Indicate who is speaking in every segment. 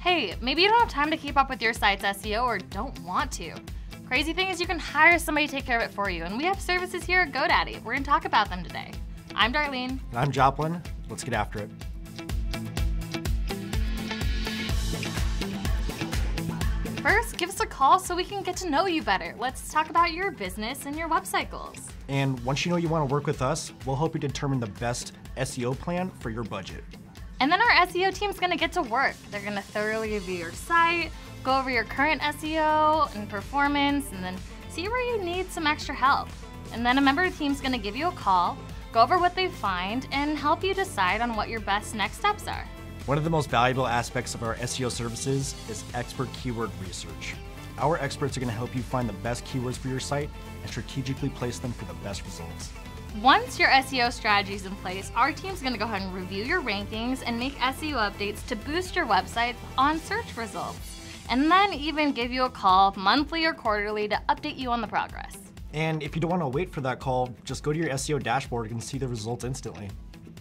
Speaker 1: Hey, maybe you don't have time to keep up with your site's SEO or don't want to. Crazy thing is you can hire somebody to take care of it for you, and we have services here at GoDaddy. We're gonna talk about them today. I'm Darlene.
Speaker 2: And I'm Joplin. Let's get after it.
Speaker 1: First, give us a call so we can get to know you better. Let's talk about your business and your website goals.
Speaker 2: And once you know you want to work with us, we'll help you determine the best SEO plan for your budget.
Speaker 1: And then our SEO team's gonna get to work. They're gonna thoroughly review your site, go over your current SEO and performance, and then see where you need some extra help. And then a member of the team's gonna give you a call, go over what they find, and help you decide on what your best next steps are.
Speaker 2: One of the most valuable aspects of our SEO services is expert keyword research. Our experts are to help you find the best keywords for your site and strategically place them for the best results.
Speaker 1: Once your SEO strategy is in place, our team's going to go ahead and review your rankings and make SEO updates to boost your website on search results. And then even give you a call monthly or quarterly to update you on the progress.
Speaker 2: And if you don't want to wait for that call, just go to your SEO dashboard and see the results instantly.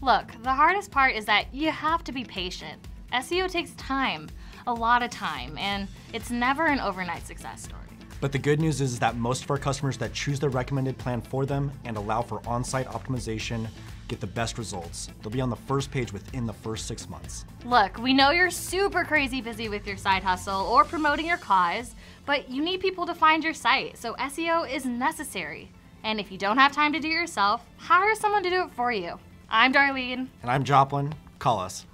Speaker 1: Look, the hardest part is that you have to be patient. SEO takes time, a lot of time, and it's never an overnight success story.
Speaker 2: But the good news is that most of our customers that choose the recommended plan for them and allow for on-site optimization get the best results. They'll be on the first page within the first six months.
Speaker 1: Look, we know you're super crazy busy with your side hustle or promoting your cause, but you need people to find your site, so SEO is necessary. And if you don't have time to do it yourself, hire someone to do it for you. I'm Darlene.
Speaker 2: And I'm Joplin. Call us.